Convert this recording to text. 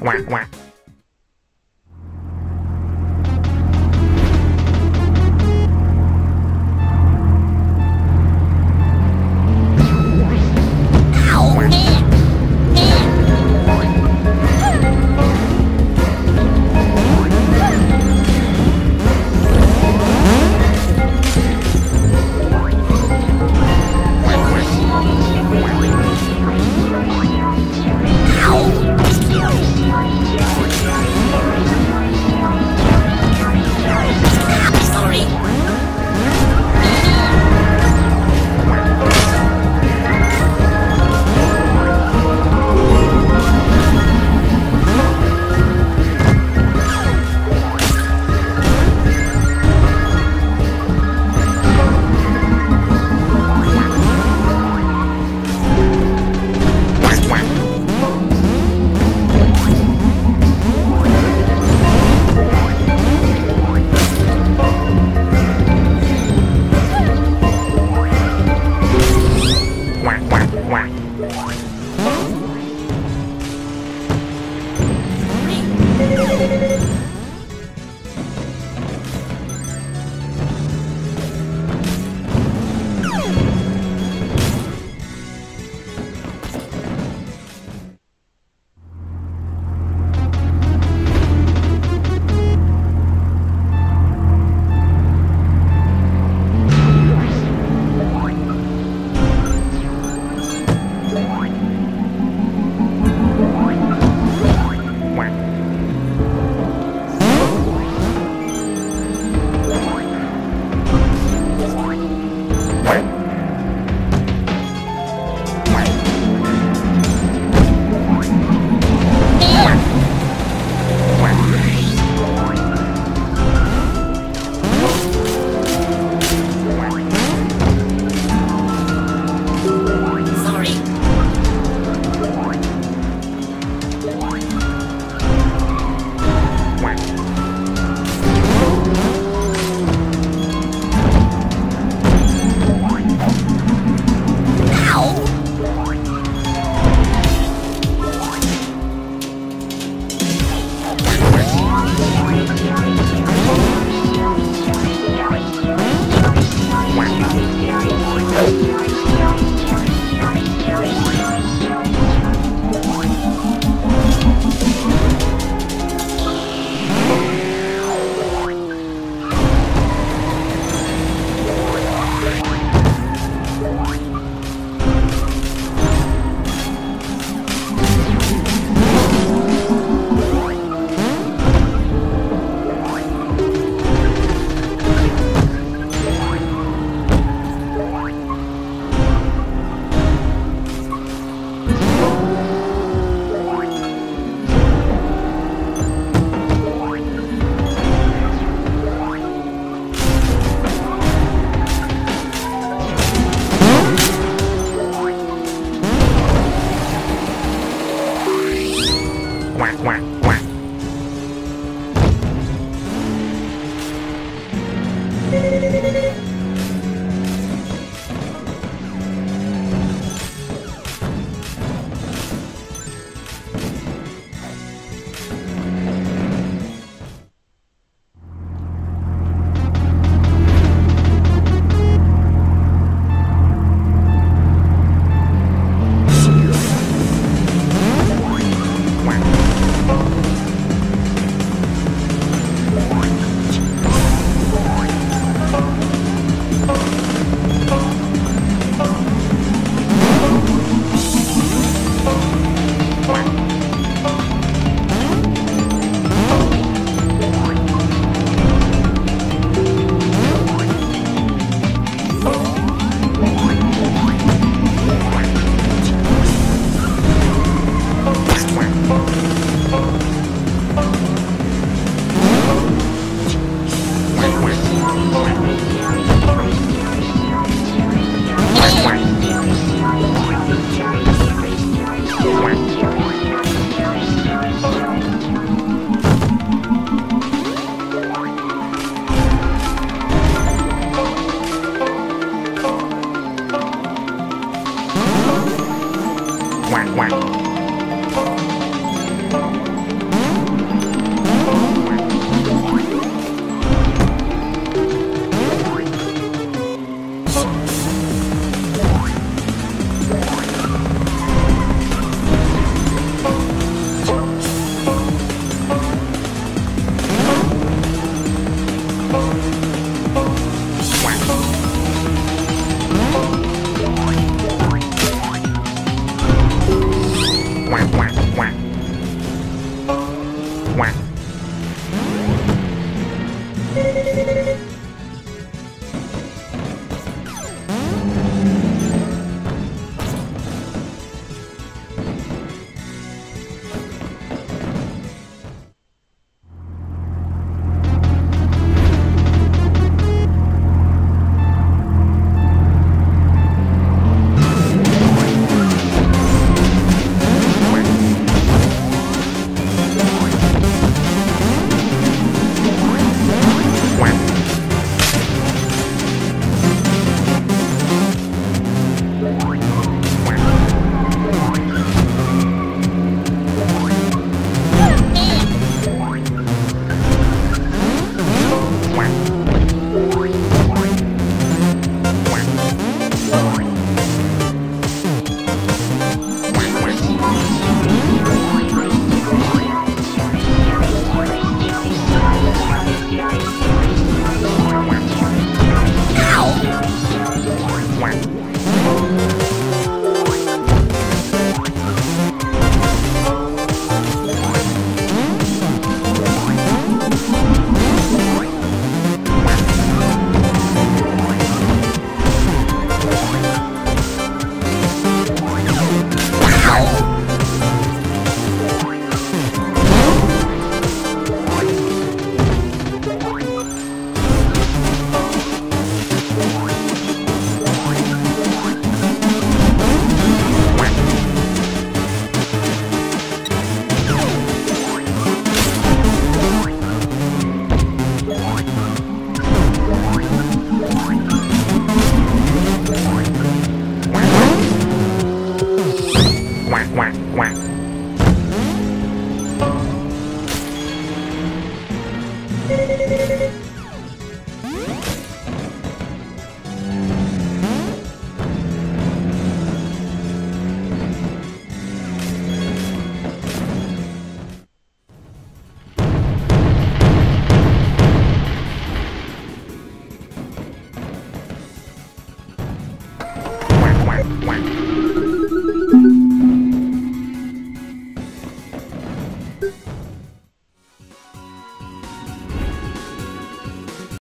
Quack, quack. quack, quack. Quack. Quack. Quack.